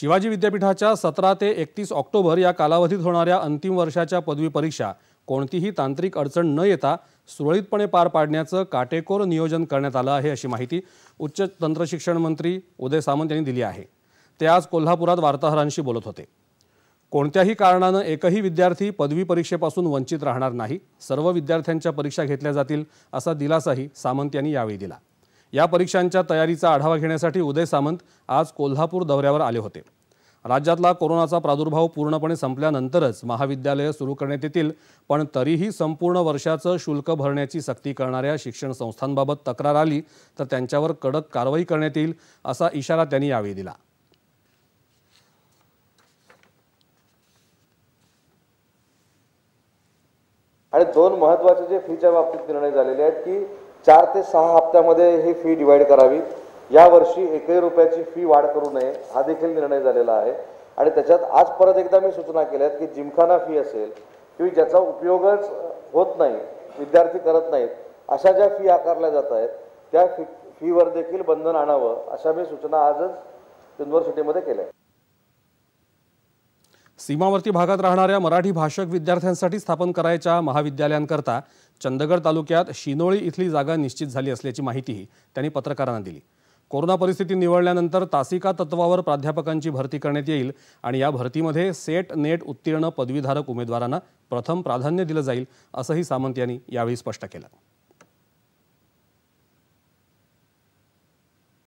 शिवाजी विद्यापीठाच्या सतरा ते एकतीस ऑक्टोबर या कालावधीत होणाऱ्या अंतिम वर्षाच्या पदवी परीक्षा कोणतीही तांत्रिक अडचण न येता सुरळीतपणे पार पाडण्याचं काटेकोर नियोजन करण्यात आलं आहे अशी माहिती उच्च तंत्रशिक्षण मंत्री उदय सामंत यांनी दिली आहे. ते आज कोल्हापुरात वार्ताहरांशी बोलत होते. कोणत्याही कारणानं एकही विद्यार्थी पदवी परीक्षेपासून वंचित राहणार नाही. सर्व विद्यार्थ्यांच्या परीक्षा घेतल्या जातील असा दिलासाही सामंत यांनी यावेळी दिला. या परीक्षांच्या तयारीचा आढावा घेण्यासाठी उदय सामंत आज कोल्हापूर दौऱ्यावर आले होते. राज्यातला कोरोनाचा प्रादुर्भाव पूर्णपणे संपल्यानंतरच महाविद्यालयं सुरू करण्यात येतील पण तरीही संपूर्ण वर्षाचं शुल्क भरण्याची सक्ती करणाऱ्या शिक्षण संस्थांबाबत तक्रार आली तर त्यांच्यावर कडक कारवाई करण्यात येईल असा इशारा त्यांनी यावेळी दिला. आणि दोन महत्त्वाचे जे फीच्या बाबतीत निर्णय झालेले आहेत की चार ते सहा हप्त्यामध्ये ही फी डिवाईड करावी. यावर्षी एकही रुपयाची फी वाढ करू नये हा देखील निर्णय झालेला आहे. आणि त्याच्यात आज परत एकदा मी सूचना केल्या आहेत की जिमखाना फी असेल किंवा ज्याचा उपयोगच होत नाही विद्यार्थी करत नाहीत अशा ज्या फी आकारल्या जात आहेत त्या फी फीवर देखील बंधन आणावं अशा मी सूचना आजच युनिव्हर्सिटीमध्ये केल्या आहेत. सीमावर्ती भागात राहणाऱ्या मराठी भाषक विद्यार्थ्यांसाठी स्थापन करायच्या महाविद्यालयांकरता चंदगड तालुक्यात शिनोळी इथली जागा निश्चित झाली असल्याची माहितीही त्यांनी पत्रकारांना दिली. कोरोना परिस्थिती निवडल्यानंतर तासिका तत्वावर प्राध्यापकांची भरती करण्यात येईल आणि या भरतीमध्ये सेट नेट उत्तीर्ण पदवीधारक उमेदवारांना प्रथम प्राधान्य दिलं जाईल असंही सामंत यांनी यावेळी स्पष्ट केलं.